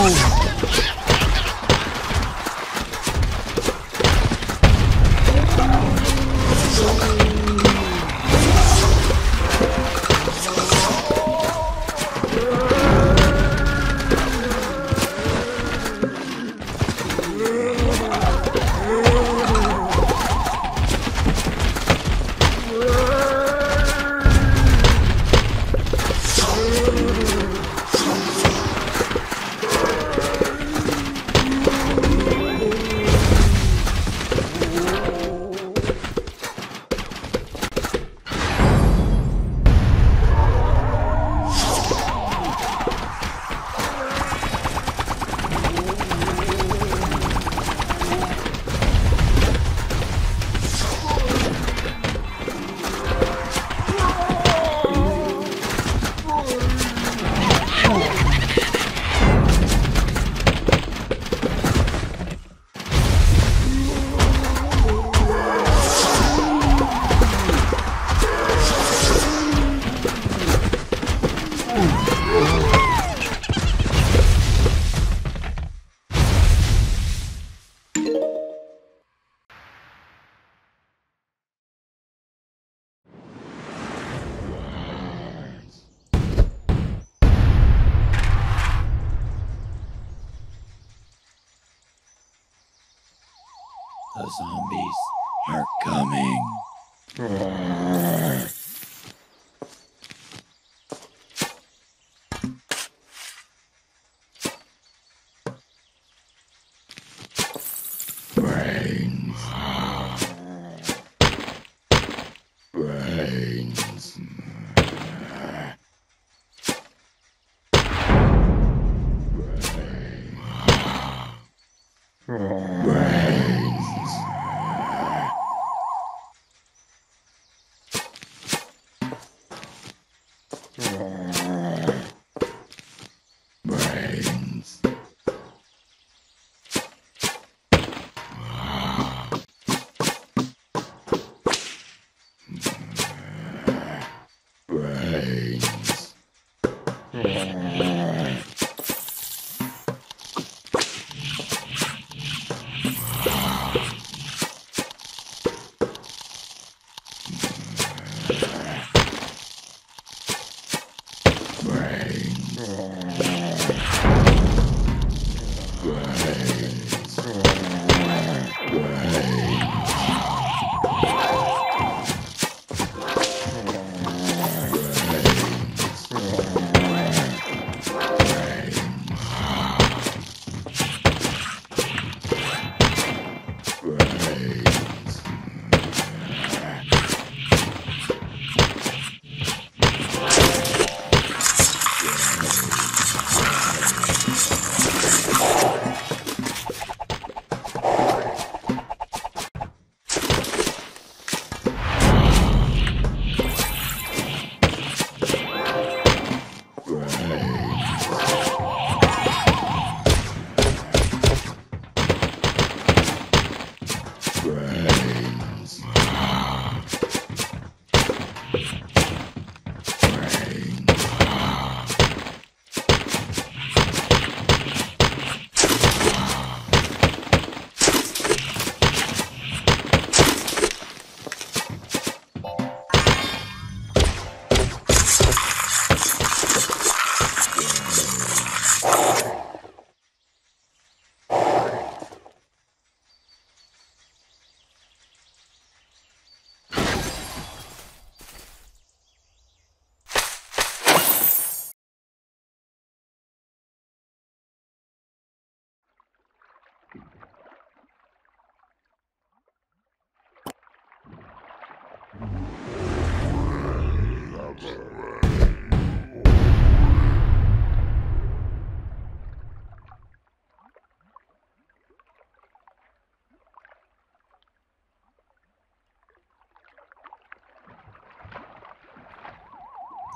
Gold. Zombies are coming. Brains.